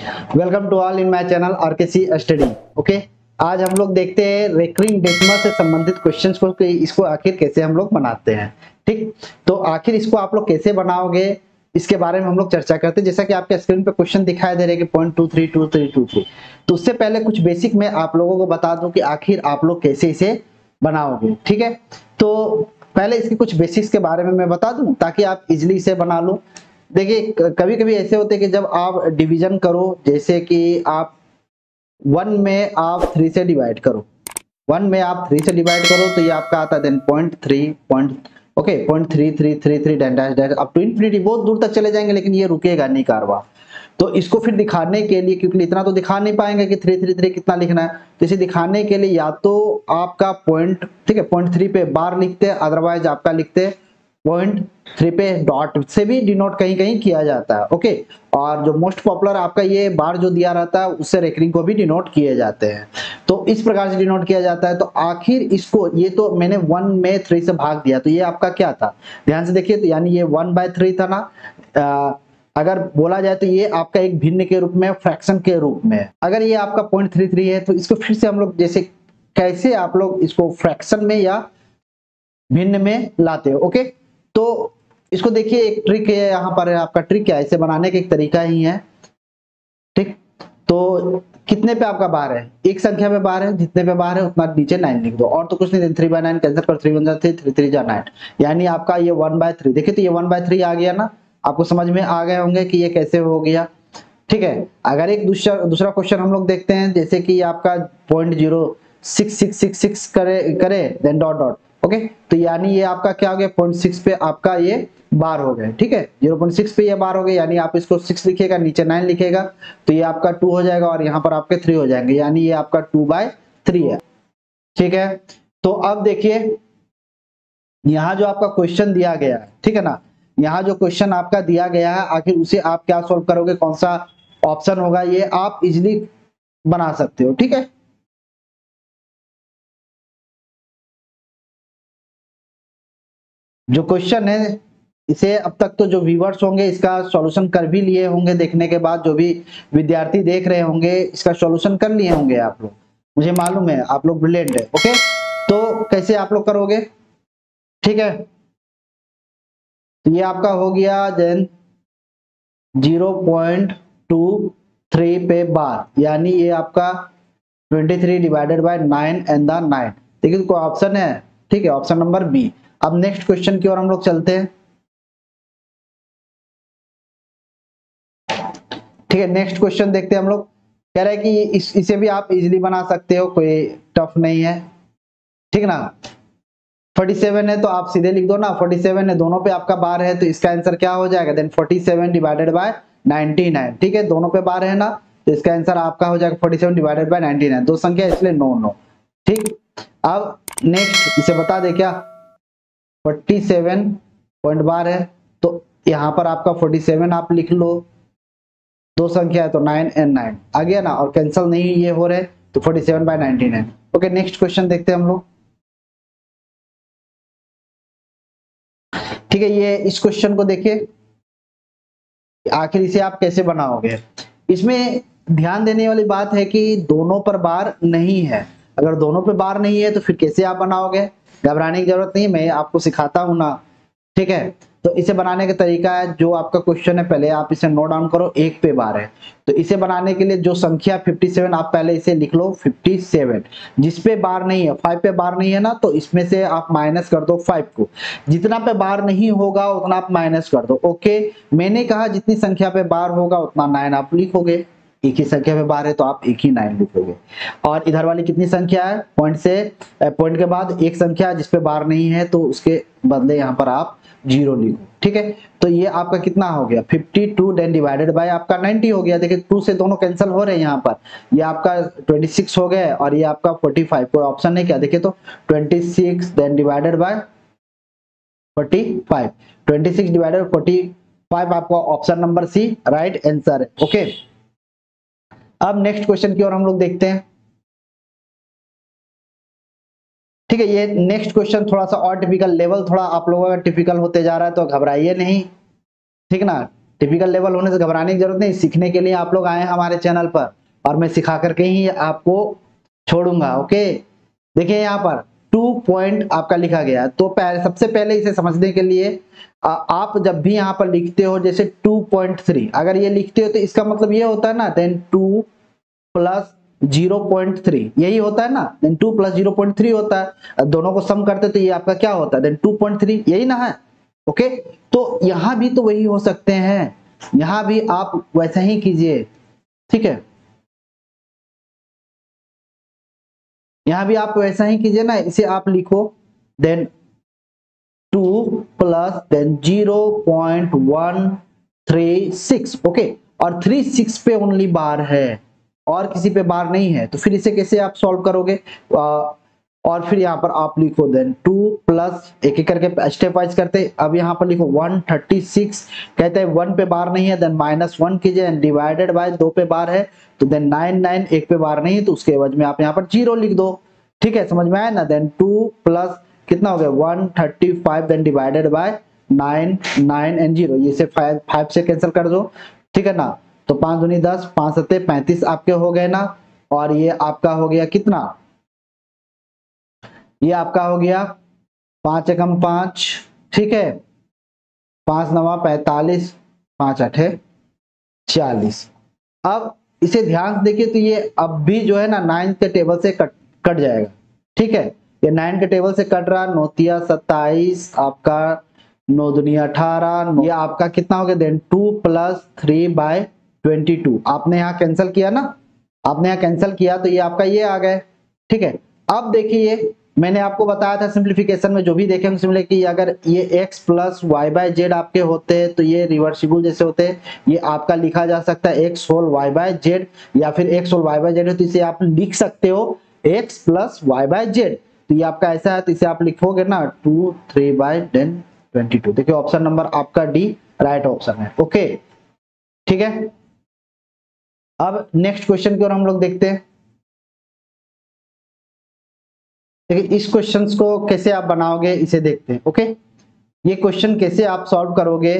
Welcome to all in my channel RKC study okay आज हम लोग देखते हैं रेकरिंग डेसिमल से संबंधित क्वेश्चंस को कि इसको आखिर कैसे हम लोग बनाते हैं, ठीक? तो आखिर इसको आप लोग कैसे बनाओगे? इसके बारे में हम लोग चर्चा करते हैं। जैसा कि आपके स्क्रीन पे क्वेश्चन दिखाई दे रहे हैं कि point two three two three two three तो उससे पहले कुछ बेसिक मैं आप लोगों को बता दूँ कि आखिर आप लोग कैसे इसे बनाओगे, ठीक है? तो पहले इसके कुछ बेसिक्स के बारे में मैं बता दूँ ताकि आप इजिली इसे बना लो। देखिए कभी कभी ऐसे होते हैं कि जब आप डिवीज़न करो, जैसे कि आप वन में आप थ्री से डिवाइड करो। वन में आप थ्री से डिवाइड करो तो ये आपका आता है then point three point okay point three three three three dash dash अब टू इन्फिनिटी बहुत दूर तक चले जाएँगे, लेकिन ये रुकेगा नहीं कारवा। तो इसको फिर दिखाने के लिए, क्योंकि इतना तो दिखा नहीं पाएँगे कि थ्री थ्री थ्री कितना लिखना है तो इसे दिखाने के लिए या तो आपका पॉइंट ठीक है पॉइंट थ्री पे बार लिखते हैं अदरवाइज़ आपका लिखते हैं पॉइंट थ्री पे डॉट से भी डिनोट कहीं कहीं किया जाता है ओके और जो मोस्ट पॉपुलर आपका ये बार जो दिया रहता है उससे रेकरिंग को भी डिनोट किए जाते हैं। तो इस प्रकार से डिनोट किया जाता है। तो आखिर इसको ये तो मैंने वन में थ्री से भाग दिया। तो ये आपका क्या था? ध्यान से देखिए तो यानी ये वन बाय थ्री था ना? आ, अगर बोला जाए तो ये आपका एक भिन्न के रूप में फ्रैक्शन के रूप में। अगर ये आपका पॉइंट थ्री थ्री है तो इसको फिर से हम लोग जैसे कैसे आप लोग इसको फ्रैक्शन में या भिन्न में लाते हो ओके तो इसको देखिए, एक ट्रिक है, यहाँ पर आपका ट्रिक है? इसे बनाने का एक तरीका ही है। ठीक? तो कितने पे आपका बार है? एक संख्या पे बार है, जितने पे बार है, उतना नीचे नाइन लिख दो। और तो कुछ नहीं थ्री बाय नाइन कैंसिल कर थ्री वन जा थ्री थ्री थ्री जा नाइन यानी आपका ये वन बाय थ्री देखिए तो ये वन बाय थ्री आ गया ना? आपको समझ में आ गए होंगे कि ये कैसे हो गया। ठीक है? अगर एक दूसरा दूसरा क्वेश्चन हम लोग देखते हैं, जैसे कि आपका point zero six six six six करे करे देन डॉट डॉट ओके? तो यानी ये आपका क्या हो गया? पॉइंट सिक्स पे आपका ये बार हो गए ठीक है? ज़ीरो पॉइंट सिक्स पे ये बार हो गए यानी आप इसको सिक्स लिखेगा, नीचे नाइन लिखेगा तो ये आपका टू हो जाएगा और यहाँ पर आपके थ्री हो जाएँगे, यानी ये आपका टू बाय थ्री है, ठीक है? तो अब देखिए, यहाँ जो आपका क्वेश्चन दिया गया है, ठीक है ना? यहाँ जो क्वेश्चन आपका दिया गया है, आखिर उसे आप क्या सोल्व करोगे? कौन सा ऑप्शन होगा? ये आप इजिली बना सकते हो, ठीक है? जो क्वेश्चन है, इसे अब तक तो जो व्यूवर्स होंगे, इसका सॉल्यूशन कर भी लिए होंगे देखने के बाद, जो भी विद्यार्थी देख रहे होंगे, इसका सॉल्यूशन कर लिए होंगे आप लोग। मुझे मालूम है, आप लोग ब्रिलियंट है ओके तो कैसे आप लोग करोगे? ठीक है? तो ये आपका हो गया then zero point two three पे बार यानी ये आपका twenty three divided by nine and the nine देखिए ऑप्शन है, ठीक है ऑप्शन नंबर बी अब नेक्स्ट क्वेश्चन की ओर हम लोग चलते हैं। ठीक है नेक्स्ट क्वेश्चन देखते हैं हम लोग। कह रहे हैं कि इस, इसे भी आप इजीली बना सकते हो कोई टफ नहीं है। ठीक ना? 47 है तो आप सीधे लिख दो ना। 47 है दोनों पे आपका बार है तो इसका आंसर क्या हो जाएगा? देन 47 डिवाइडेड बाय 99 ठीक है दोनों पे बार है ना तो इसका आंसर आपका हो जाएगा 47 डिवाइडेड बाय 99 दो संख्या इसलिए नो नो ठीक? अब नेक्स्ट इसे बता दे क्या? 47 पॉइंट बार है तो यहाँ पर आपका 47 आप लिख लो। दो संख्या है तो नाइन एंड नाइन आ गया ना, और कैंसिल नहीं ये हो रहे तो 47 seven by ninety nine okay next question देखते हैं हम लोग। ठीक है, ये इस क्वेश्चन को देखिए। आखिर इसे आप कैसे बनाओगे? इसमें ध्यान देने वाली बात है कि दोनों पर बार नहीं है। अगर दोनों पे बार नहीं है तो फिर कैसे आप बनाओगे? घबराने की ज़रूरत नहीं, मैं आपको सिखाता हूँ ना। ठीक है? तो इसे बनाने का तरीका है, जो आपका क्वेश्चन है, पहले आप इसे नोट डाउन करो, एक पे बार है। तो इसे बनाने के लिए जो संख्या 57 आप पहले इसे लिख लो 57 जिस पे बार नहीं है फाइव पे बार नहीं है ना तो इसमें से आप माइनस कर दो फाइव को। जितना पे बार नहीं होगा, उतना आप माइनस कर दो ओके मैंने कहा जितनी संख्या पे बार होगा, उतना नाइन आप लिखोगे। एक ही संख्या में बार है तो आप एक ही नाइन लिखोगे। और इधर वाली कितनी संख्या है? पॉइंट से पॉइंट के बाद एक संख्या जिसपे बार नहीं है तो उसके बदले यहाँ पर आप ज़ीरो लिखो, ठीक है? तो ये आपका कितना हो गया? 52 देन डिवाइडेड बाय आपका 90 हो गया। देखिए टू से दोनों कैंसिल हो रहे हैं यहाँ पर। ये आपका 26 हो गया और ये आपका 45 कोई ऑप्शन नहीं क्या? देखिए तो 26 देन डिवाइडेड बाय 45 26 डिवाइडेड 45 आपका option number C right answer है ओके अब नेक्स्ट क्वेश्चन की ओर हम लोग देखते हैं। ठीक है, ये नेक्स्ट क्वेश्चन थोड़ा सा और टिपिकल लेवल थोड़ा आप लोगों का टिपिकल होते जा रहा है तो घबराइए नहीं। ठीक ना? टिपिकल लेवल होने से घबराने की ज़रूरत नहीं, सीखने के लिए आप लोग आए हमारे चैनल पर, और मैं सिखा करके ही आपको छोड़ूँगा ओके देखिए यहाँ पर टू पॉइंट आपका लिखा गया। तो पहले सबसे पहले इसे समझने के लिए आ, आप जब भी यहाँ पर लिखते हो जैसे 2.3 अगर ये लिखते हो तो इसका मतलब ये होता है ना then two plus zero point three यही होता है ना then two plus zero point three होता है। दोनों को सम करते तो ये आपका क्या होता है देन टू पॉइंट थ्री यही ना है ओके? तो यहाँ भी तो वही हो सकते हैं यहाँ भी आप वैसा ही कीजिए ठीक है? यहाँ भी आप वैसा ही कीजिए ना इसे आप लिखो then two plus then zero point one three six okay और थ्री सिक्स पे ओनली बार है और किसी पे बार नहीं है तो फिर इसे कैसे आप सॉल्व करोगे? आ, और फिर यहाँ पर आप लिखो देन टू प्लस एक एक करके स्टेप वाइज करते अब यहाँ पर लिखो 136 कहते हैं वन पे बार नहीं है देन माइनस वन कीजिए डिवाइडेड बाय दो पे बार है तो देन नाइन नाइन एक पे बार नहीं है तो उसके एवज में आप यहाँ पर ज़ीरो लिख दो। ठीक है, समझ में आया ना? देन टू प्लस कितना हो गया? One thirty five then divided by nine nine and zero ये से फाइव से कैंसिल कर दो। ठीक है ना? तो पाँच दूनी दस, पाँच सत्ते, पैंतीस आपके हो गए ना? और ये आपका हो गया कितना? ये आपका हो गया पाँच एकम पाँच, ठीक है? पाँच नवा पैतालीस, पाँच अठे चालीस अब इसे ध्यान से देखिए तो ये अब भी जो है ना नाइन्थ के टेबल से कट कट जाएगा, ठीक है? ये नाइन के टेबल से कट रहा, नोतिया सत्ताईस, आपका नौ दुनिया अठारह, ये आपका कितना हो गया then? Two plus three by twenty two. आपने यहाँ कैंसिल किया ना? आपने यहाँ कैंसिल किया तो ये आपका ये आ गए ठीक है? अब देखिए मैंने आपको बताया था सिंप्लीफिकेशन में, जो भी देखेंगे सिमिलर कि अगर ये x plus Y by Z आपके होते हैं तो ये रिवर्सिबल जैसे होते हैं ये आपका लिखा जा सकता है x whole Y by Z या फिर x whole Y by Z तो इसे आप लिख सकते हो x plus Y by Z तो ये आपका ऐसा है तो इसे आप लिखोगे ना two three by ten twenty two देखिए ऑप्शन नंबर आपका डी राइट ऑप्शन है। ओके ठीक है? अब नेक्स्ट क्वेश्चन की ओर हम लोग देखते हैं। देखिए, इस क्वेश्चन को कैसे आप बनाओगे, इसे देखते हैं ओके ये क्वेश्चन कैसे आप सॉल्व करोगे?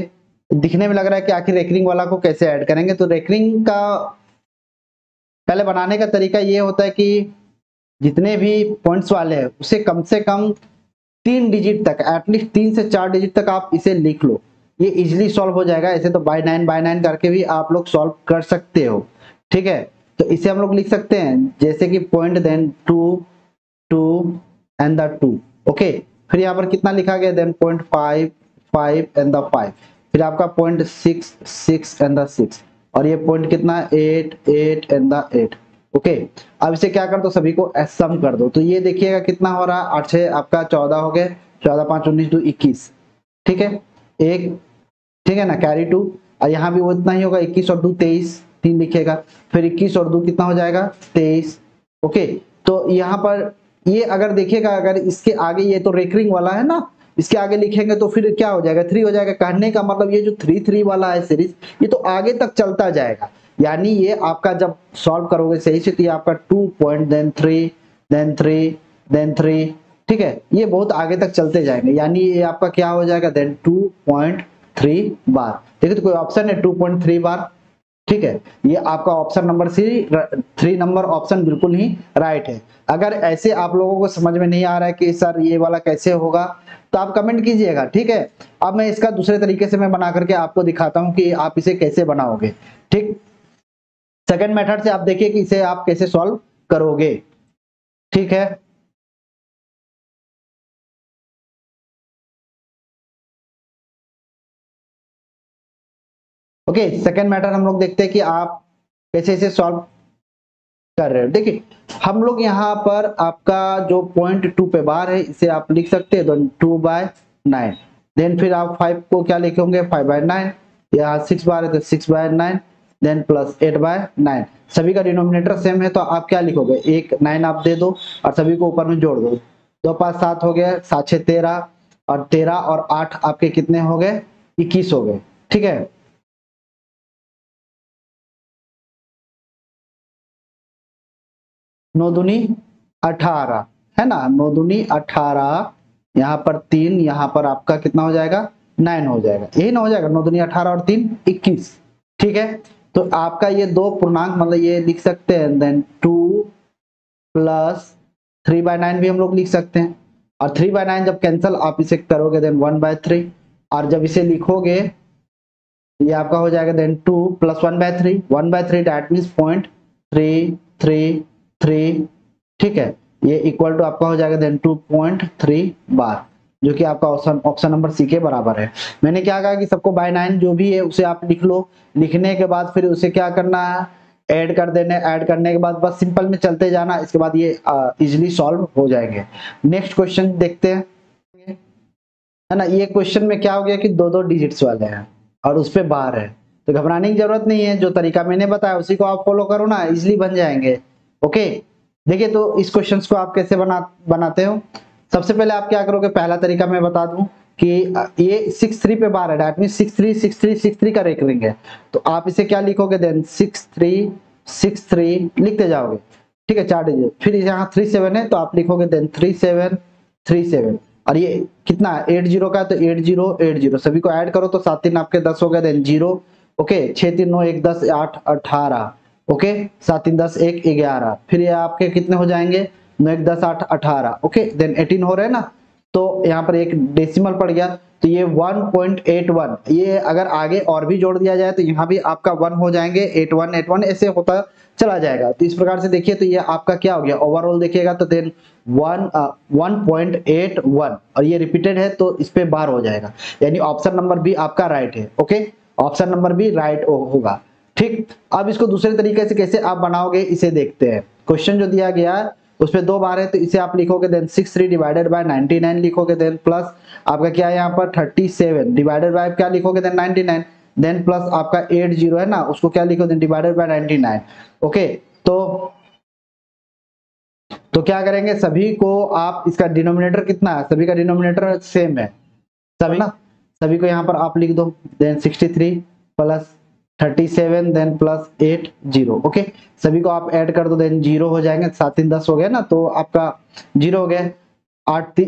दिखने में लग रहा है कि आखिर रेकरिंग वाला को कैसे ऐड करेंगे? तो रेकरिंग का पहले बनाने का तरीका ये होता है कि जितने भी पॉइंट्स वाले हैं, उसे कम से कम तीन डिजिट तक एटलीस्ट तीन से चार डिजिट तक आप इसे लिख लो। ये इजिली सॉल्व हो जाएगा। ऐसे तो बाई नाइन बाई नाइन करके भी आप लोग सॉल्व कर सकते हो, ठीक है? तो इसे हम लोग लिख सकते हैं। जैसे कि point then two two and the two okay फिर यहाँ पर कितना लिखा गया? Then point five five and the five फिर आपका point six six and the six और ये पॉइंट कितना? Eight eight and the eight okay अब इसे क्या कर दो? सभी को सम कर दो। तो ये देखिएगा कितना हो रहा? है आठ छः, आपका चौदह हो गए। चौदह, पाँच, उन्नीस, दो, इक्कीस। ठीक है? एक, ठीक है ना? कैरी टू और यहाँ भी वो इतना ही होगा। इक्कीस और दो, तेईस। तीन लिखेगा। फिर इक्कीस और दो कितना हो जाएगा? तेईस। ओके तो यहाँ पर ये अगर देखिएगा, अगर इसके आगे ये तो रेकरिंग वाला है ना, इसके आगे लिखेंगे तो फिर क्या हो जाएगा? थ्री हो जाएगा। कहने का मतलब ये जो थ्री थ्री वाला है सीरीज़ ये तो आगे तक चलता जाएगा। यानी ये आपका जब सॉल्व करोगे सही से तो ये आपका two point then three then three then three ठीक है? ये बहुत आगे तक चलते जाएँगे। यानी ये आपका क्या हो जाएगा? Then two point three bar. देखिए तो कोई ऑप्शन है टू पॉइंट थ्री बार। ठीक है? ये आपका option number C three number option बिल्कुल ही राइट है। अगर ऐसे आप लोगों को समझ में नहीं आ रहा है कि सर ये वाला कैसे होगा तो आप कमेंट कीजिएगा, ठीक है? अब मैं इसका दूसरे तरीके से मैं बना करके आपको दिखाता हूँ कि आप इसे कैसे बनाओगे, ठीक? सेकेंड मेथड से आप देखिए कि इसे आप कैसे सॉल्व करोगे, ठीक है? ओके सेकेंड मैटर हम लोग देखते हैं कि आप कैसे इसे सॉल्व कर रहे हो। देखिए, हम लोग यहाँ पर आपका जो पॉइंट टू पे बार है, इसे आप लिख सकते हैं टू बाय नाइन देन फिर आप फाइव को क्या लिखोगे फाइव बाय नाइन यहाँ सिक्स बार है तो six by nine then plus eight by nine सभी का डिनोमिनेटर सेम है तो आप क्या लिखोगे? एक नाइन आप दे दो, और सभी को ऊपर में जोड़ दो। दो पाँच सात हो गए सात छह तेरह, और तेरह और आठ आपके कितने हो गए? इक्कीस हो गए। ठीक है? नौ दुनी अठारह, है ना? नौ दुनी अठारह, यहाँ पर तीन, यहाँ पर आपका कितना हो जाएगा? नाइन हो जाएगा। यही ना हो जाएगा नौ दुनिया अठारह और तीन, इक्कीस। ठीक है? तो आपका ये दो पूर्णांक मतलब ये लिख सकते हैं then two plus three by nine भी हम लोग लिख सकते हैं। और थ्री बाय नाइन जब कैंसिल आप इसे करोगे देन वन बाय थ्री और जब इसे लिखोगे, ये आपका हो जाएगा then two plus one by three one by three that means point three three three ठीक है? ये इक्वल टू आपका हो जाएगा देन टू पॉइंट थ्री बार जो कि आपका ऑप्शन ऑप्शन नंबर सी के बराबर है। मैंने क्या कहा कि सबको बाय नाइन जो भी है, उसे आप लिख लो। लिखने के बाद फिर उसे क्या करना है? ऐड कर देने ऐड करने के बाद बस सिंपल में चलते जाना, इसके बाद ये इजिली सॉल्व हो जाएँगे। नेक्स्ट क्वेश्चन देखते हैं। है ना, ये क्वेश्चन में क्या हो गया कि दो दो डिजिट्स वाले हैं और उस पर बाहर है। तो घबराने की ज़रूरत नहीं है। जो तरीका मैंने बताया, उसी को आप फॉलो करो ना इजिली बन जाएँगे। ओके देखिए तो इस क्वेश्चन को आप कैसे बना, बनाते हो? सबसे पहले आप क्या करोगे? पहला तरीका मैं बता दूँ कि ये सिक्स थ्री पे बार है mean six three six three six three का रेकरिंग है तो आप इसे क्या लिखोगे then six three six three लिखते जाओगे। ठीक है चार डिजिट फिर यहाँ थ्री सेवन है तो आप लिखोगे then three seven three seven और ये कितना? एट ज़ीरो का तो एट ज़ीरो एट ज़ीरो सभी को ऐड करो तो सात तीन आपके दस हो गए देन ज़ीरो ओके छह तीन नौ, एक दस, आठ, अठारह। ओके? सात तीन दस एक ग्यारह। फिर ये आपके कितने हो जाएँगे? नौ एक दस आठ अठारह। ओके? देन एटीन हो रहे हैं ना? तो यहाँ पर एक डेसिमल पड़ गया। तो ये 1.81 ये अगर आगे और भी जोड़ दिया जाए तो यहाँ भी आपका वन हो जाएँगे। 81 81 ऐसे होता चला जाएगा। तो इस प्रकार से देखिए तो ये आपका क्या हो गया? ओवरऑल देखिएगा तो then one one point eight one और ये रिपीटेड है तो इस पे बार हो जाएगा। यानी ऑप्शन नंबर बी आपका राइट है। Okay? Option number B right होगा। ठीक, अब इसको दूसरे तरीके से कैसे आप बनाओगे, इसे देखते हैं। क्वेश्चन जो दिया गया है उसमें दो बार है तो इसे आप लिखोगे then six three divided by ninety nine लिखोगे देन प्लस आपका क्या है यहाँ पर? थर्टी सेवन डिवाइडेड बाय क्या लिखोगे then ninety nine then plus आपका एट ज़ीरो है ना, उसको क्या लिखो then divided by ninety nine okay तो तो क्या करेंगे? सभी को आप, इसका डिनोमिनेटर कितना है? सभी का डिनोमिनेटर सेम है, सभी ना? सभी को यहाँ पर आप लिख दो then sixty three plus thirty seven then plus eight zero okay सभी को आप ऐड कर दो देन ज़ीरो हो जाएँगे। सात तीन दस हो गया ना तो आपका ज़ीरो हो गया। आठ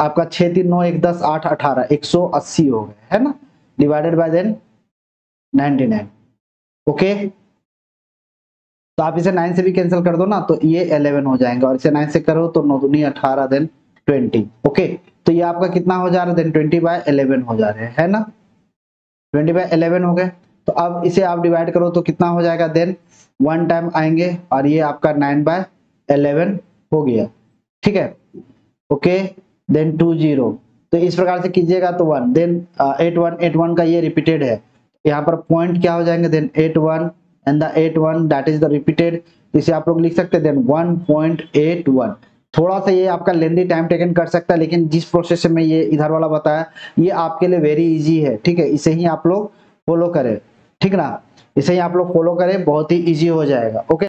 आपका छह तीन नौ, एक दस, आठ, अठारह, एक सौ अस्सी हो गए है ना? Divided by then ninety nine okay तो आप इसे नाइन से भी कैंसिल कर दो ना तो ये इलेवन हो जाएँगे। और इसे नाइन से करो तो नौ दुनी अठारह देन ट्वेंटी ओके तो ये आपका कितना हो जा रहा है देन ट्वेंटी बाय इलेवन हो जा रहे हैं, है ना? ट्वेंटी बाय इलेवन हो गए तो अब इसे आप डिवाइड करो तो कितना हो जाएगा? देन वन टाइम आएँगे और ये आपका नाइन बाय इलेवन हो गया। ठीक है? ओके देन टू ज़ीरो तो इस प्रकार से कीजिएगा तो one then eight one eight one का ये रिपीटेड है। यहाँ पर पॉइंट क्या हो जाएँगे? Then eight one and the eight one that is the repeated इसे आप लोग लिख सकते then one point eight one थोड़ा सा ये आपका लेंदी टाइम टेकन कर सकता है, लेकिन जिस प्रोसेस में ये इधर वाला बताया, ये आपके लिए वेरी इजी है। ठीक है? इसे ही आप लोग फॉलो करें। ठीक ना? इसे आप लोग फॉलो करें बहुत ही इजी हो जाएगा। ओके